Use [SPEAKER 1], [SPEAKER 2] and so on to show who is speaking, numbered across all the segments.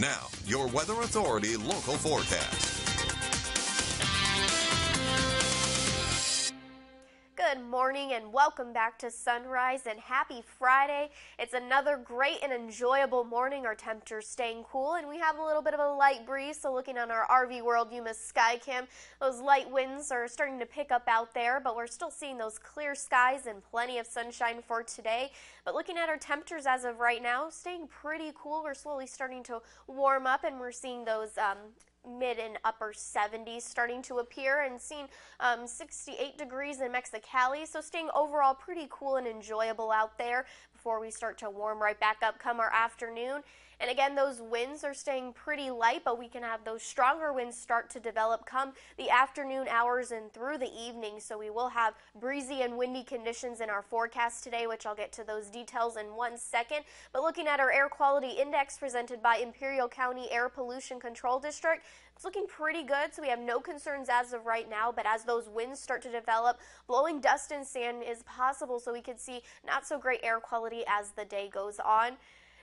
[SPEAKER 1] Now, your Weather Authority local forecast.
[SPEAKER 2] Good morning and welcome back to Sunrise and happy Friday. It's another great and enjoyable morning. Our temperatures staying cool and we have a little bit of a light breeze. So looking on our RV World Yuma Skycam, those light winds are starting to pick up out there, but we're still seeing those clear skies and plenty of sunshine for today. But looking at our temperatures as of right now, staying pretty cool. We're slowly starting to warm up and we're seeing those um, mid and upper 70s starting to appear and seeing um, 68 degrees in Mexicali. So staying overall pretty cool and enjoyable out there before we start to warm right back up come our afternoon. And again, those winds are staying pretty light, but we can have those stronger winds start to develop come the afternoon hours and through the evening. So we will have breezy and windy conditions in our forecast today, which I'll get to those details in one second. But looking at our air quality index presented by Imperial County Air Pollution Control District, it's looking pretty good, so we have no concerns as of right now. But as those winds start to develop, blowing dust and sand is possible, so we could see not so great air quality as the day goes on.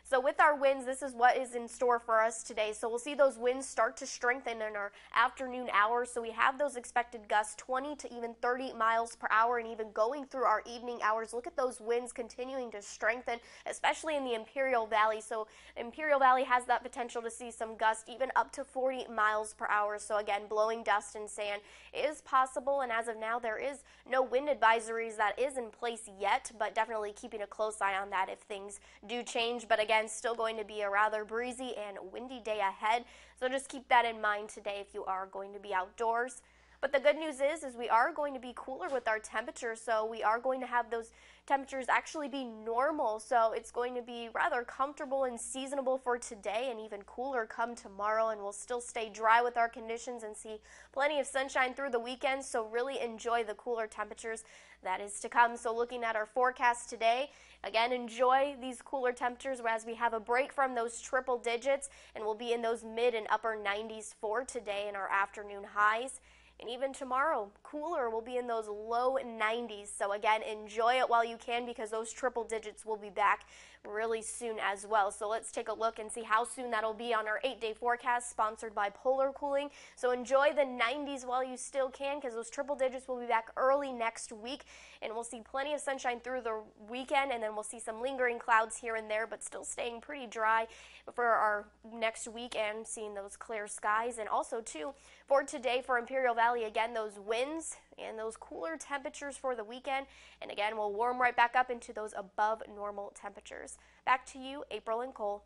[SPEAKER 2] So with our winds, this is what is in store for us today. So we'll see those winds start to strengthen in our afternoon hours. So we have those expected gusts 20 to even 30 miles per hour and even going through our evening hours. Look at those winds continuing to strengthen, especially in the Imperial Valley. So Imperial Valley has that potential to see some gusts even up to 40 miles per hour. So again, blowing dust and sand is possible. And as of now, there is no wind advisories that is in place yet, but definitely keeping a close eye on that if things do change. But again, Again, still going to be a rather breezy and windy day ahead, so just keep that in mind today if you are going to be outdoors. But the good news is, is we are going to be cooler with our temperatures, so we are going to have those temperatures actually be normal. So it's going to be rather comfortable and seasonable for today and even cooler come tomorrow. And we'll still stay dry with our conditions and see plenty of sunshine through the weekend. So really enjoy the cooler temperatures that is to come. So looking at our forecast today, again, enjoy these cooler temperatures as we have a break from those triple digits and we'll be in those mid and upper 90s for today in our afternoon highs. And even tomorrow, cooler will be in those low 90s. So again, enjoy it while you can because those triple digits will be back really soon as well. So let's take a look and see how soon that'll be on our eight day forecast sponsored by Polar Cooling. So enjoy the 90s while you still can because those triple digits will be back early next week and we'll see plenty of sunshine through the weekend and then we'll see some lingering clouds here and there but still staying pretty dry for our next weekend seeing those clear skies and also too for today for Imperial Valley again those winds and those cooler temperatures for the weekend. And again, we'll warm right back up into those above normal temperatures. Back to you, April and Cole.